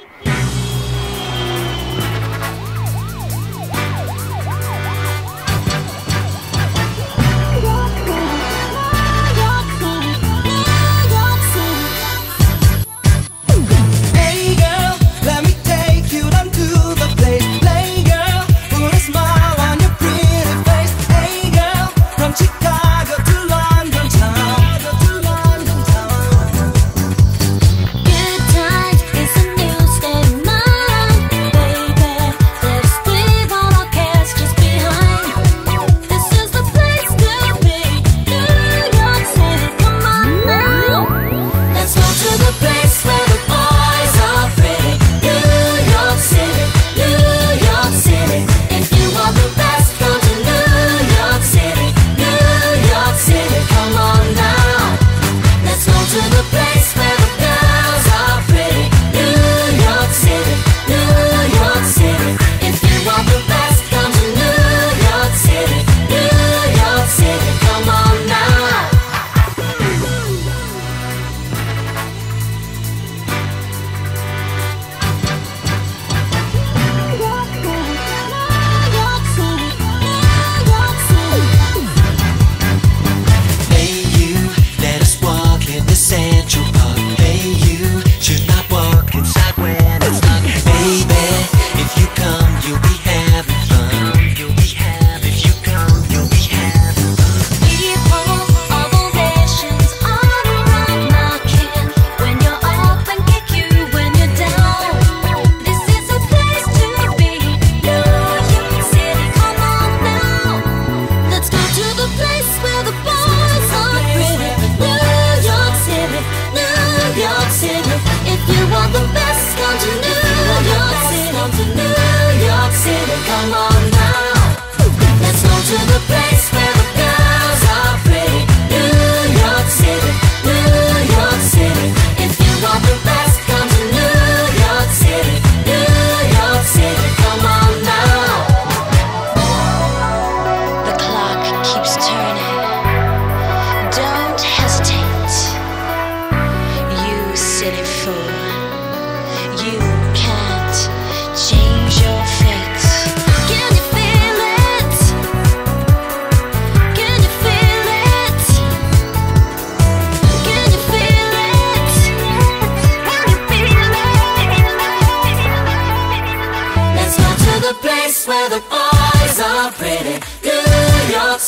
Yeah.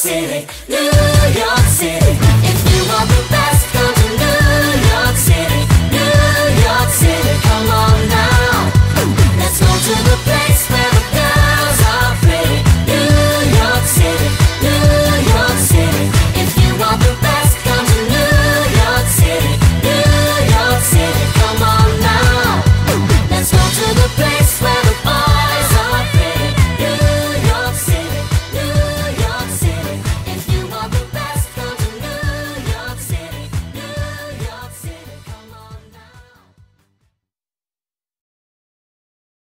City, New York City.